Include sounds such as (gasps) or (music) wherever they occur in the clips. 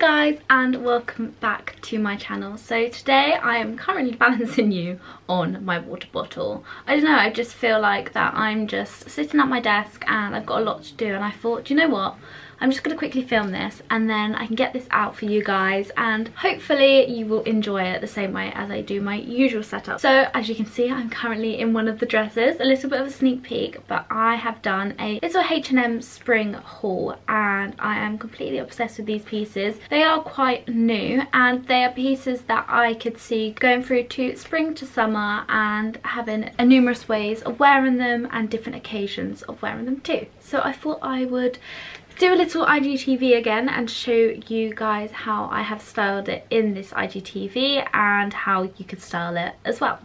guys and welcome back to my channel. So today I am currently (laughs) balancing you on my water bottle. I don't know, I just feel like that I'm just sitting at my desk and I've got a lot to do and I thought, you know what? I'm just going to quickly film this and then I can get this out for you guys and hopefully you will enjoy it the same way as I do my usual setup. So as you can see I'm currently in one of the dresses, a little bit of a sneak peek but I have done a little H&M spring haul and I am completely obsessed with these pieces. They are quite new and they are pieces that I could see going through to spring to summer and having a numerous ways of wearing them and different occasions of wearing them too. So I thought I would do a little IGTV again and show you guys how I have styled it in this IGTV and how you could style it as well.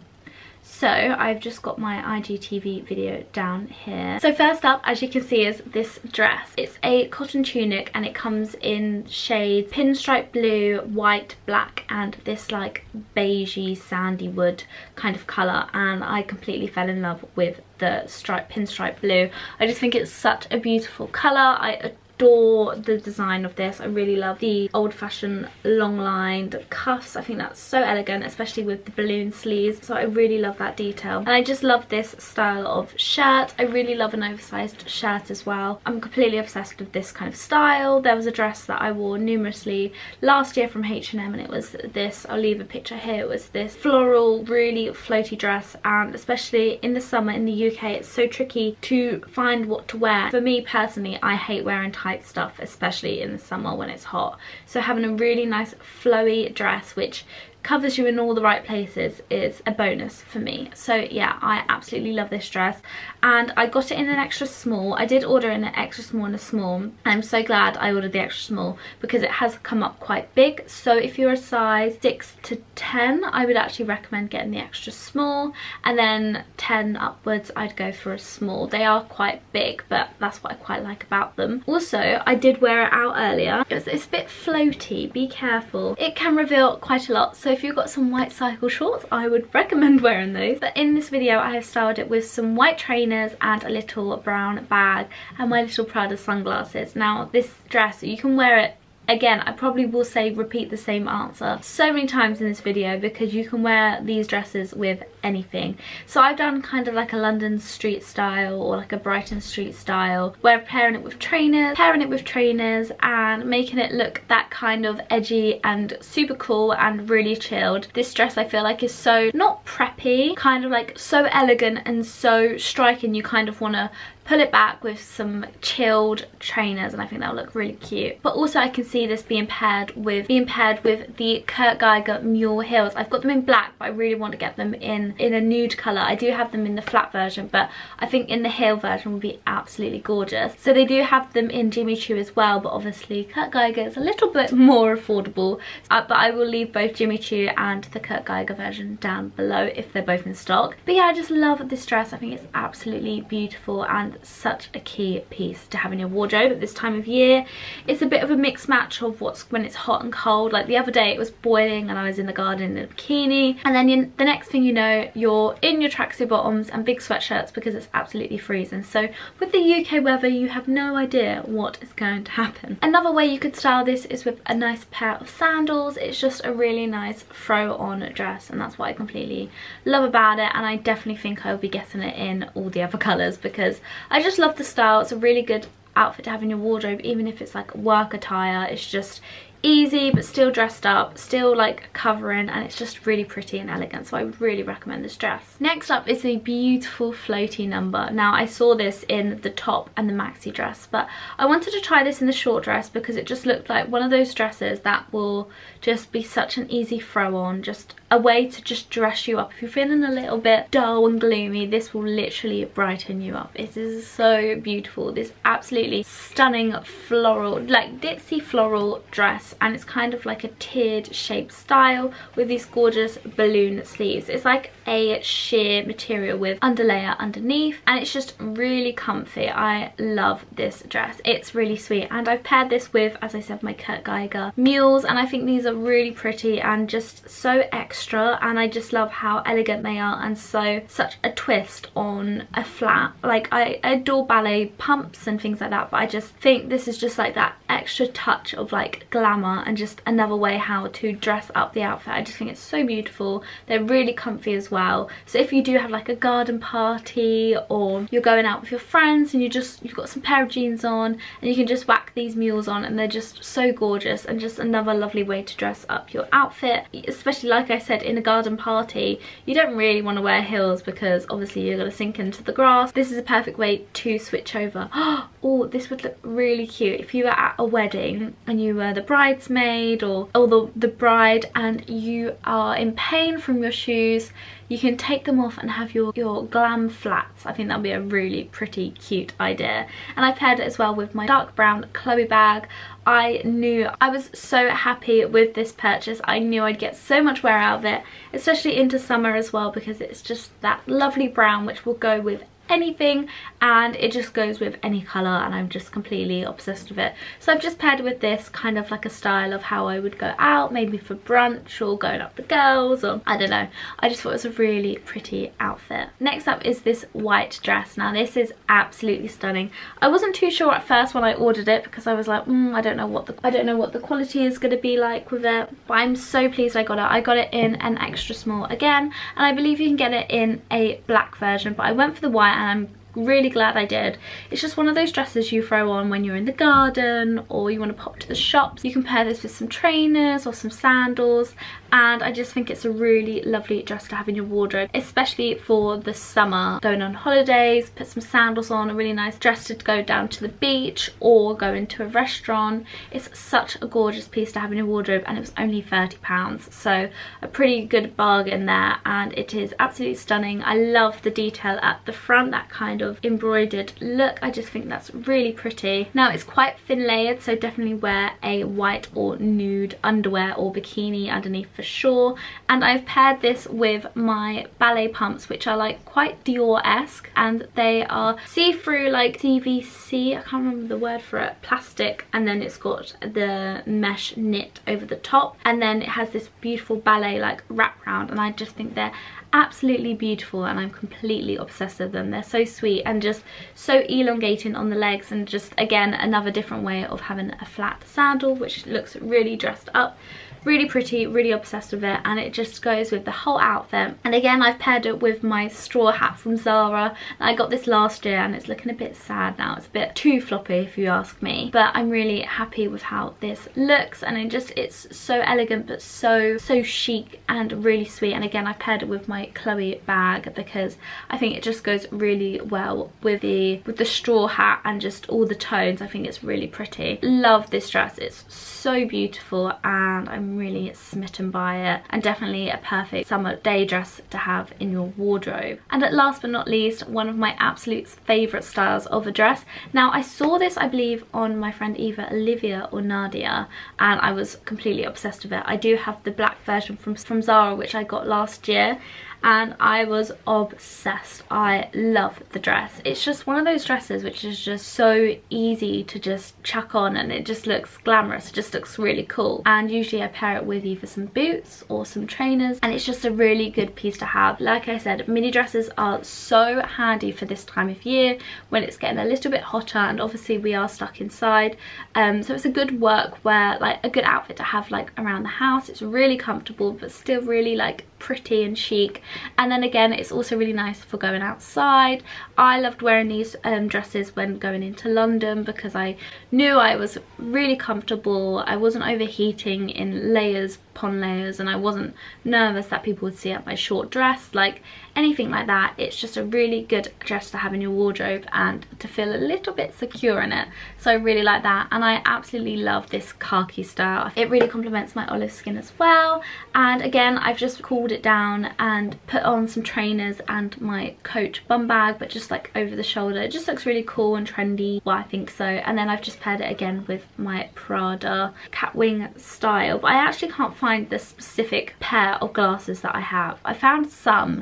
So I've just got my IGTV video down here. So first up, as you can see, is this dress. It's a cotton tunic and it comes in shades pinstripe blue, white, black and this like beigey sandy wood kind of colour and I completely fell in love with the stripe pinstripe blue. I just think it's such a beautiful colour. I adore the design of this. I really love the old-fashioned long-lined cuffs. I think that's so elegant, especially with the balloon sleeves. So I really love that detail. And I just love this style of shirt. I really love an oversized shirt as well. I'm completely obsessed with this kind of style. There was a dress that I wore numerously last year from H&M and it was this, I'll leave a picture here, it was this floral, really floaty dress and especially in the summer in the UK it's so tricky to find what to wear. For me personally, I hate wearing tight stuff, especially in the summer when it's hot. So having a really nice flowy dress, which covers you in all the right places is a bonus for me. So yeah, I absolutely love this dress and I got it in an extra small. I did order in an extra small and a small. I'm so glad I ordered the extra small because it has come up quite big. So if you're a size 6 to 10, I would actually recommend getting the extra small and then 10 upwards I'd go for a small. They are quite big but that's what I quite like about them. Also, I did wear it out earlier. It's, a bit floaty, be careful. It can reveal quite a lot so if you've got some white cycle shorts, I would recommend wearing those. But in this video, I have styled it with some white trainers and a little brown bag and my little Prada sunglasses. Now, this dress, you can wear it Again, I probably will say repeat the same answer so many times in this video because you can wear these dresses with anything. So I've done kind of like a London street style or like a Brighton street style where pairing it with trainers, pairing it with trainers and making it look that kind of edgy and super cool and really chilled. This dress I feel like is so not preppy, kind of like so elegant and so striking you kind of want to pull it back with some chilled trainers and I think that'll look really cute. But also I can see this being paired with being paired with the Kurt Geiger Mule Heels. I've got them in black but I really want to get them in, in a nude colour. I do have them in the flat version but I think in the heel version will be absolutely gorgeous. So they do have them in Jimmy Choo as well but obviously Kurt Geiger is a little bit (laughs) more affordable. Uh, but I will leave both Jimmy Choo and the Kurt Geiger version down below if they're both in stock. But yeah I just love this dress. I think it's absolutely beautiful and such a key piece to have in your wardrobe at this time of year. It's a bit of a mixed match of what's when it's hot and cold. Like the other day it was boiling and I was in the garden in a bikini. And then you, the next thing you know, you're in your tracksuit bottoms and big sweatshirts because it's absolutely freezing. So with the UK weather, you have no idea what is going to happen. Another way you could style this is with a nice pair of sandals. It's just a really nice throw on dress and that's what I completely love about it. And I definitely think I'll be getting it in all the other colours because I just love the style. It's a really good outfit to have in your wardrobe even if it's like work attire it's just easy but still dressed up still like covering and it's just really pretty and elegant so I would really recommend this dress. Next up is a beautiful floaty number. Now I saw this in the top and the maxi dress but I wanted to try this in the short dress because it just looked like one of those dresses that will just be such an easy throw on just a way to just dress you up. If you're feeling a little bit dull and gloomy, this will literally brighten you up. It is so beautiful. This absolutely stunning floral, like ditzy floral dress. And it's kind of like a tiered shaped style with these gorgeous balloon sleeves. It's like a sheer material with underlayer underneath. And it's just really comfy. I love this dress. It's really sweet. And I've paired this with, as I said, my Kurt Geiger mules. And I think these are really pretty and just so extra and I just love how elegant they are and so such a twist on a flat. Like I adore ballet pumps and things like that but I just think this is just like that extra touch of like glamour and just another way how to dress up the outfit. I just think it's so beautiful. They're really comfy as well. So if you do have like a garden party or you're going out with your friends and you just, you've got some pair of jeans on and you can just whack these mules on and they're just so gorgeous and just another lovely way to dress up your outfit. Especially like I said in a garden party, you don't really want to wear heels because obviously you're going to sink into the grass. This is a perfect way to switch over. (gasps) Oh, Oh, this would look really cute if you were at a wedding and you were the bridesmaid or, or the, the bride and you are in pain from your shoes you can take them off and have your, your glam flats. I think that would be a really pretty cute idea. And I paired it as well with my dark brown Chloe bag. I knew I was so happy with this purchase. I knew I'd get so much wear out of it, especially into summer as well because it's just that lovely brown which will go with anything and it just goes with any colour and I'm just completely obsessed with it. So I've just paired with this kind of like a style of how I would go out, maybe for brunch or going up with girls or I don't know. I just thought it was a really pretty outfit. Next up is this white dress. Now this is absolutely stunning. I wasn't too sure at first when I ordered it because I was like, mm, I don't know what the I don't know what the quality is going to be like with it. But I'm so pleased I got it. I got it in an extra small again and I believe you can get it in a black version but I went for the white and I'm really glad I did. It's just one of those dresses you throw on when you're in the garden or you want to pop to the shops. You can pair this with some trainers or some sandals and I just think it's a really lovely dress to have in your wardrobe especially for the summer going on holidays put some sandals on a really nice dress to go down to the beach or go into a restaurant it's such a gorgeous piece to have in your wardrobe and it was only 30 pounds so a pretty good bargain there and it is absolutely stunning I love the detail at the front that kind of embroidered look. I just think that's really pretty. Now it's quite thin layered so definitely wear a white or nude underwear or bikini underneath for sure. And I've paired this with my ballet pumps which are like quite Dior-esque and they are see-through like PVC I can't remember the word for it plastic and then it's got the mesh knit over the top and then it has this beautiful ballet like wrap round and I just think they're absolutely beautiful and I'm completely obsessed with them. They're so sweet and just so elongating on the legs and just again another different way of having a flat sandal which looks really dressed up really pretty really obsessed with it and it just goes with the whole outfit. And again I've paired it with my straw hat from Zara I got this last year and it's looking a bit sad now. It's a bit too floppy if you ask me. But I'm really happy with how this looks and it just it's so elegant but so so chic and really sweet. And again I paired it with my Chloe bag because I think it just goes really well with the with the straw hat and just all the tones. I think it's really pretty. Love this dress. It's so beautiful and I'm really smitten by it and definitely a perfect summer day dress to have in your wardrobe. And at last but not least, one of my absolute favourite styles of a dress. Now I saw this I believe on my friend Eva Olivia or Nadia and I was completely obsessed with it. I do have the black version from, from Zara which I got last year and I was obsessed. I love the dress. It's just one of those dresses which is just so easy to just chuck on and it just looks glamorous, it just looks really cool. And usually I pair it with either some boots or some trainers and it's just a really good piece to have. Like I said, mini dresses are so handy for this time of year when it's getting a little bit hotter and obviously we are stuck inside. Um, so it's a good work wear, like a good outfit to have like around the house. It's really comfortable but still really like pretty and chic. And then again it's also really nice for going outside. I loved wearing these um, dresses when going into London because I knew I was really comfortable. I wasn't overheating in layers upon layers and I wasn't nervous that people would see up my short dress like anything like that. It's just a really good dress to have in your wardrobe and to feel a little bit secure in it. So I really like that and I absolutely love this khaki style. It really complements my olive skin as well and again I've just cooled it down and put on some trainers and my coach bum bag but just like over the shoulder. It just looks really cool and trendy well I think so. And then I've just paired it again with my Prada catwing style but I actually can't find find the specific pair of glasses that I have. I found some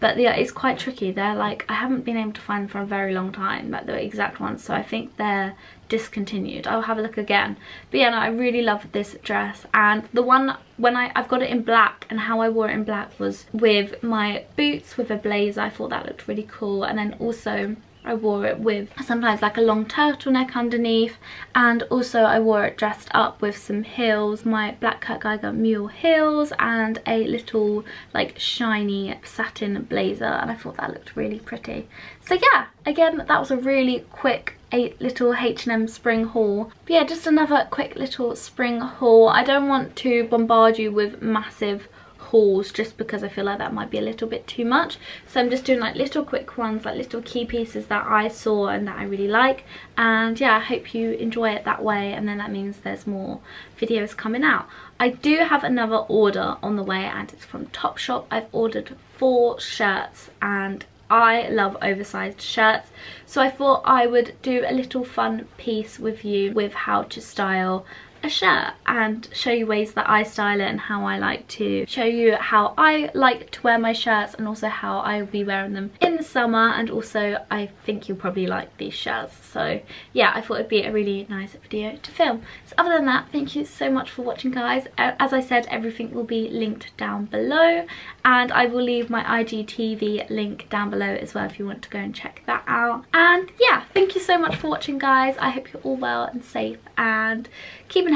but yeah it's quite tricky. They're like I haven't been able to find them for a very long time like the exact ones so I think they're discontinued. I'll have a look again. But yeah no, I really love this dress. And the one when I I've got it in black and how I wore it in black was with my boots with a blazer. I thought that looked really cool. And then also I wore it with sometimes like a long turtleneck underneath and also I wore it dressed up with some heels, my black Kurt Geiger mule heels and a little like shiny satin blazer and I thought that looked really pretty. So yeah, again that was a really quick a little H&M spring haul. But yeah, just another quick little spring haul. I don't want to bombard you with massive hauls just because I feel like that might be a little bit too much. So I'm just doing like little quick ones, like little key pieces that I saw and that I really like. And yeah, I hope you enjoy it that way and then that means there's more videos coming out. I do have another order on the way and it's from Topshop. I've ordered four shirts and I love oversized shirts so I thought I would do a little fun piece with you with how to style a shirt and show you ways that I style it and how I like to show you how I like to wear my shirts and also how I will be wearing them in the summer and also I think you'll probably like these shirts so yeah I thought it'd be a really nice video to film. So other than that thank you so much for watching guys. As I said everything will be linked down below and I will leave my IGTV link down below as well if you want to go and check that out. And yeah thank you so much for watching guys. I hope you're all well and safe and keeping